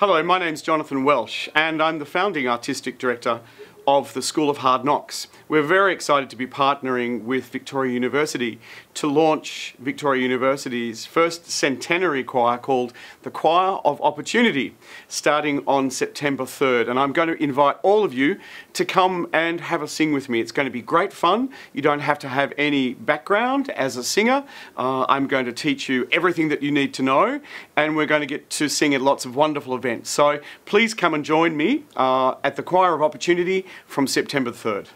Hello, my name's Jonathon Welch and I'm the founding artistic director of the School of Hard Knocks. We're very excited to be partnering with Victoria University to launch Victoria University's first centenary choir called the Choir of Opportunity, starting on September 3rd. And I'm going to invite all of you to come and have a sing with me. It's going to be great fun. You don't have to have any background as a singer. Uh, I'm going to teach you everything that you need to know, and we're going to get to sing at lots of wonderful events. So please come and join me uh, at the Choir of Opportunity from September 3rd.